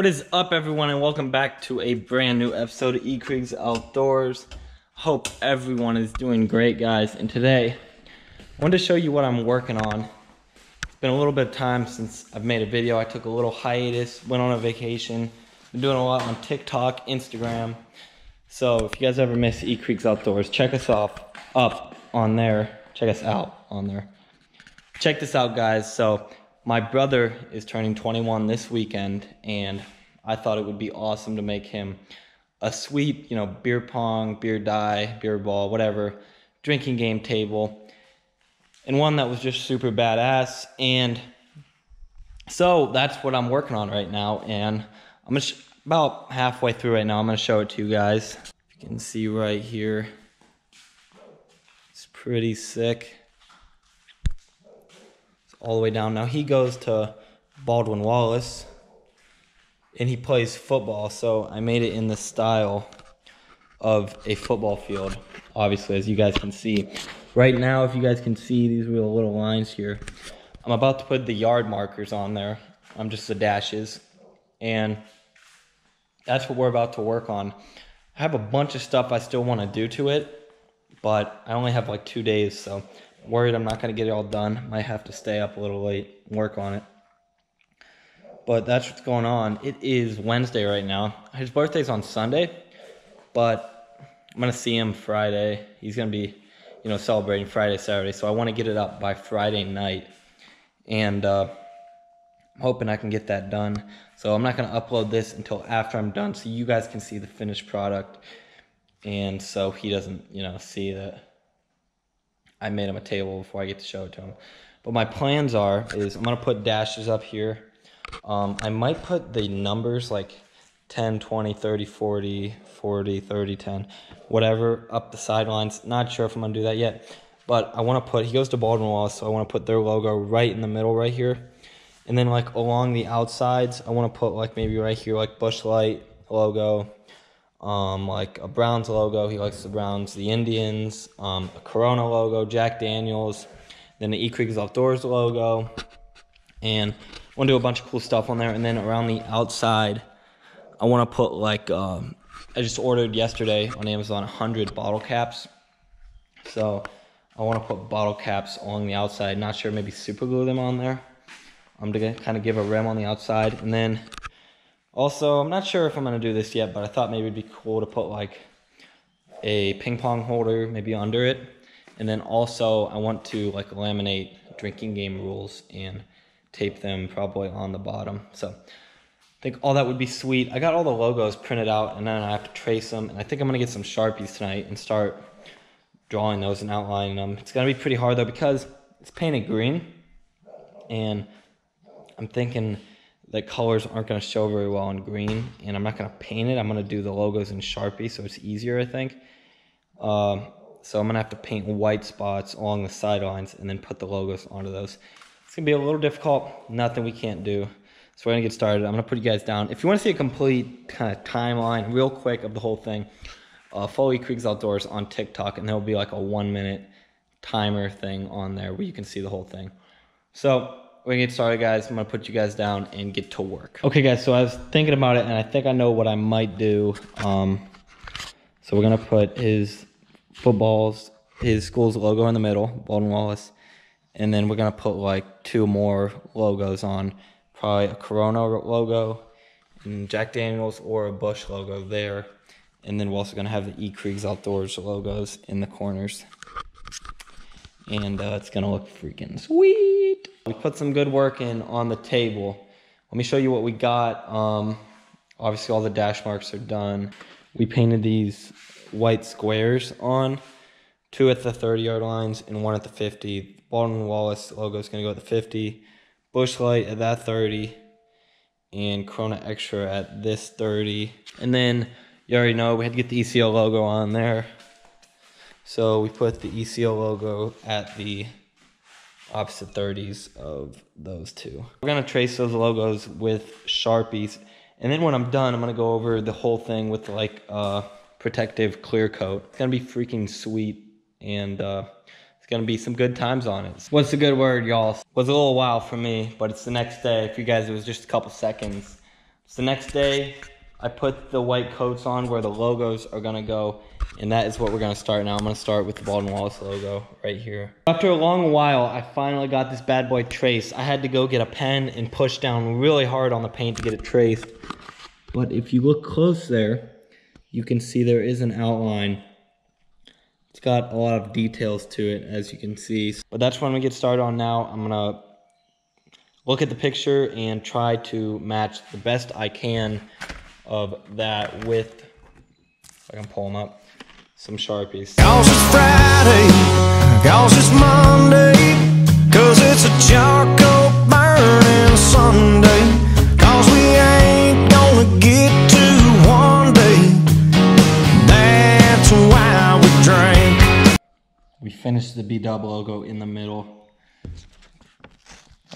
What is up, everyone, and welcome back to a brand new episode of E Kriegs Outdoors. Hope everyone is doing great, guys. And today, I wanted to show you what I'm working on. It's been a little bit of time since I've made a video. I took a little hiatus, went on a vacation, been doing a lot on TikTok, Instagram. So if you guys ever miss E Kriegs Outdoors, check us off up on there. Check us out on there. Check this out, guys. So my brother is turning 21 this weekend, and I thought it would be awesome to make him a sweet, you know, beer pong, beer die, beer ball, whatever, drinking game table, and one that was just super badass. And so that's what I'm working on right now, and I'm about halfway through right now. I'm gonna show it to you guys. You can see right here. It's pretty sick all the way down. Now he goes to Baldwin Wallace and he plays football. So I made it in the style of a football field, obviously, as you guys can see. Right now, if you guys can see these real little lines here, I'm about to put the yard markers on there. I'm just the dashes. And that's what we're about to work on. I have a bunch of stuff I still want to do to it, but I only have like two days, so worried I'm not going to get it all done. Might have to stay up a little late work on it. But that's what's going on. It is Wednesday right now. His birthday's on Sunday, but I'm going to see him Friday. He's going to be, you know, celebrating Friday, Saturday. So I want to get it up by Friday night. And uh, I'm hoping I can get that done. So I'm not going to upload this until after I'm done so you guys can see the finished product. And so he doesn't, you know, see that I made him a table before I get to show it to him. But my plans are, is I'm to put dashes up here. Um, I might put the numbers like 10, 20, 30, 40, 40, 30, 10, whatever up the sidelines. Not sure if I'm to do that yet. But I want to put, he goes to Baldwin Wallace, so I want to put their logo right in the middle right here. And then like along the outsides, I want to put like maybe right here, like Busch Light logo, um, like a Browns logo. He likes the Browns, the Indians, um, a Corona logo, Jack Daniels, then the E Kriegs Outdoors logo, and I want to do a bunch of cool stuff on there. And then around the outside, I want to put like um, I just ordered yesterday on Amazon 100 bottle caps. So I want to put bottle caps along the outside. Not sure, maybe super glue them on there. I'm gonna kind of give a rim on the outside, and then also, I'm not sure if I'm going to do this yet, but I thought maybe it'd be cool to put like a ping pong holder maybe under it. And then also I want to like laminate drinking game rules and tape them probably on the bottom. So I think all that would be sweet. I got all the logos printed out and then I have to trace them. And I think I'm going to get some Sharpies tonight and start drawing those and outlining them. It's going to be pretty hard though because it's painted green. And I'm thinking the colors aren't going to show very well on green and I'm not going to paint it. I'm going to do the logos in Sharpie so it's easier, I think. Um, so I'm going to have to paint white spots along the sidelines and then put the logos onto those. It's going to be a little difficult. Nothing we can't do. So we're going to get started. I'm going to put you guys down. If you want to see a complete kind of timeline real quick of the whole thing, uh, follow Outdoors on TikTok and there'll be like a one minute timer thing on there where you can see the whole thing. So gonna get started, guys. I'm gonna put you guys down and get to work. Okay, guys. So I was thinking about it, and I think I know what I might do. Um, so we're gonna put his footballs, his school's logo in the middle, Baldwin Wallace, and then we're gonna put like two more logos on, probably a Corona logo, and Jack Daniels or a Busch logo there, and then we're also gonna have the E Kriegs Outdoors logos in the corners and uh, it's gonna look freaking sweet. We put some good work in on the table. Let me show you what we got. Um, obviously all the dash marks are done. We painted these white squares on, two at the 30 yard lines and one at the 50. Baldwin Wallace logo is gonna go at the 50, Busch Light at that 30, and Corona Extra at this 30. And then you already know we had to get the ECO logo on there. So we put the ECO logo at the opposite 30s of those two. We're gonna trace those logos with Sharpies. And then when I'm done, I'm gonna go over the whole thing with like uh, protective clear coat. It's gonna be freaking sweet and uh, it's gonna be some good times on it. What's a good word, y'all? Was a little while for me, but it's the next day. For you guys, it was just a couple seconds. It's the next day, I put the white coats on where the logos are gonna go, and that is what we're gonna start now. I'm gonna start with the Baldwin Wallace logo right here. After a long while, I finally got this bad boy traced. I had to go get a pen and push down really hard on the paint to get it traced. But if you look close there, you can see there is an outline. It's got a lot of details to it, as you can see. But that's I'm gonna get started on now. I'm gonna look at the picture and try to match the best I can of that with, if I can pull them up, some Sharpies. Cause it's Friday, cause it's Monday, cause it's a charcoal burning Sunday, cause we ain't gonna get to one day. That's why we drink. We finished the B-Dub logo in the middle.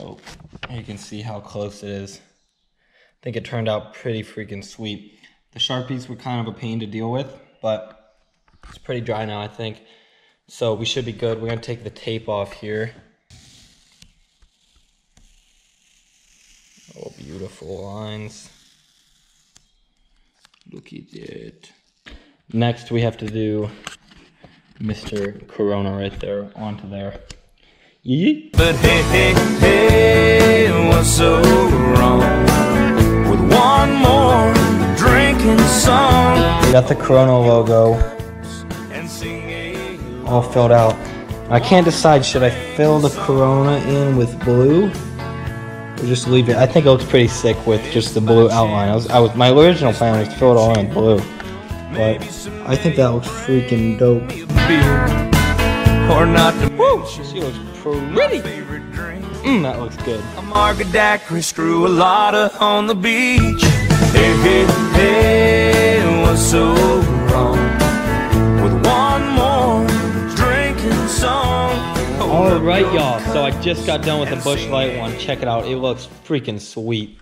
Oh, you can see how close it is. I think it turned out pretty freaking sweet. The Sharpies were kind of a pain to deal with, but it's pretty dry now, I think. So we should be good. We're gonna take the tape off here. Oh, beautiful lines. Look at it. Next, we have to do Mr. Corona right there onto there. Yee. But hey, hey, hey, what's so wrong one more drinking song We got the Corona logo all filled out. I can't decide should I fill the Corona in with blue or just leave it. I think it looks pretty sick with just the blue outline. I was, I was my original plan was to fill it all in blue, but I think that looks freaking dope. or not Woo! She looks pretty. Mm, that looks good. A market daiquiri, screw a lotta on the beach. Hey, hey, hey, what's so wrong with one more drinking song? All right, y'all. So I just got done with the Busch Light one. Check it out. It looks freaking sweet.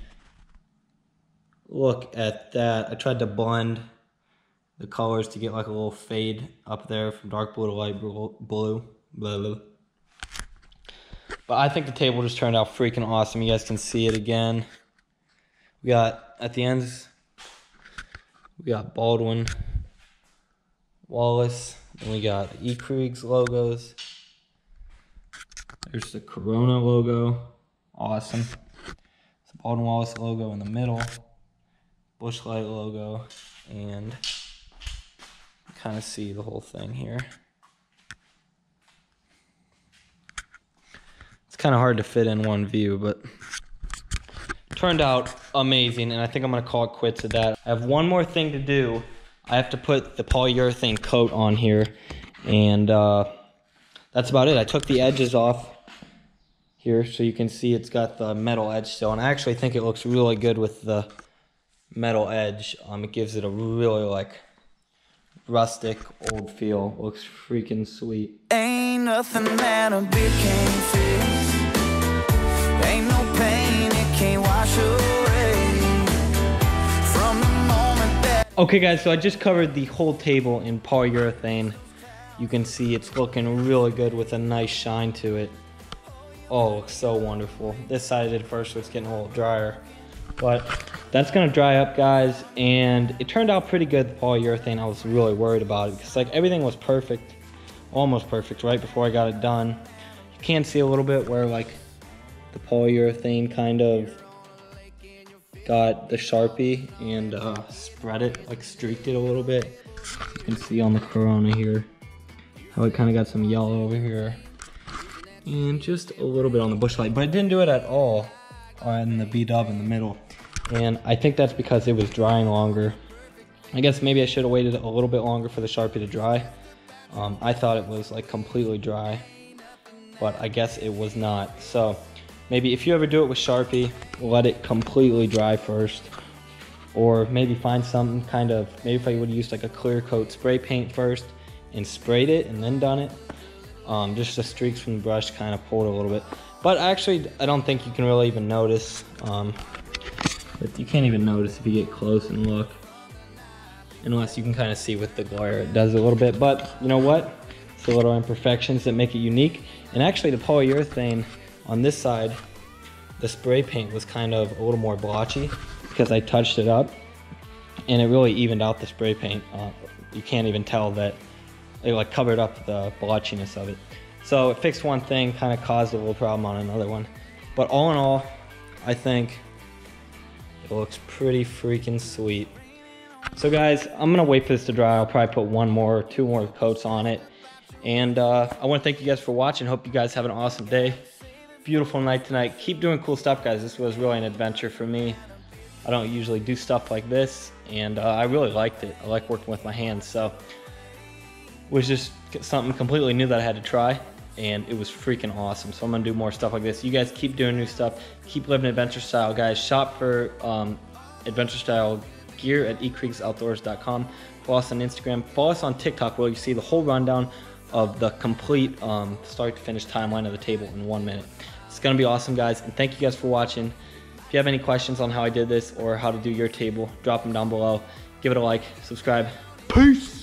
Look at that. I tried to blend the colors to get like a little fade up there from dark blue to light blu- blue. Blah, blah. But I think the table just turned out freaking awesome. You guys can see it again. We got at the ends, we got Baldwin, Wallace, and we got E Krieg's logos. There's the Corona logo. Awesome. It's the Baldwin Wallace logo in the middle. Busch Light logo. And kind of see the whole thing here. Kind of hard to fit in one view, but turned out amazing. And I think I'm to call it quits at that. I have one more thing to do. I have to put the polyurethane coat on here. And uh, that's about it. I took the edges off here so you can see it's got the metal edge still and I actually think it looks really good with the metal edge um it gives it a really like rustic old feel looks freaking sweet Ain't nothing that a beer can't fix. Okay guys so I just covered the whole table in polyurethane. You can see it's looking really good with a nice shine to it. Oh so wonderful. This side I did first so it's getting a little drier but that's gonna dry up guys and it turned out pretty good the polyurethane. I was really worried about it because like everything was perfect almost perfect right before i got it done. You can see a little bit where like the polyurethane kind of got the sharpie and uh, spread it like streaked it a little bit you can see on the corona here how it kind of got some yellow over here and just a little bit on the Busch Light but it didn't do it at all on the b-dub in the middle and I think that's because it was drying longer. I guess maybe I should have waited a little bit longer for the Sharpie to dry. Um, I thought it was like completely dry, but I guess it was not. So maybe if you ever do it with Sharpie, let it completely dry first. Or maybe find some kind of, maybe if I would have used like a clear coat spray paint first and sprayed it and then done it. Um, just the streaks from the brush kind of pulled a little bit. But actually, I don't think you can really even notice. Um, you can't even notice if you get close and look. Unless you can kind of see with the glare, it does a little bit. But you know what? It's the little imperfections that make it unique. And actually the polyurethane on this side, the spray paint was kind of a little more blotchy. because I touched it up and it really evened out the spray paint. Uh, you can't even tell that it like covered up the blotchiness of it. So it fixed one thing, kind of caused a little problem on another one. But all in all, I think it looks pretty freaking sweet. So guys, I'm gonna wait for this to dry. I'll probably put one more, two more coats on it. And uh, I wanna thank you guys for watching. Hope you guys have an awesome day. Beautiful night tonight. Keep doing cool stuff, guys. This was really an adventure for me. I don't usually do stuff like this, and uh, I really liked it. I like working with my hands, so it was just something completely new that I had to try, and it was freaking awesome. So I'm gonna do more stuff like this. You guys keep doing new stuff. Keep living adventure style, guys. Shop for um, adventure style gear at ecregsoutdoors.com. Follow us on Instagram. Follow us on TikTok where you see the whole rundown of the complete um, start to finish timeline of the table in one minute. It's gonna be awesome, guys, and thank you guys for watching. If you have any questions on how I did this or how to do your table, drop them down below. Give it a like, subscribe. Peace.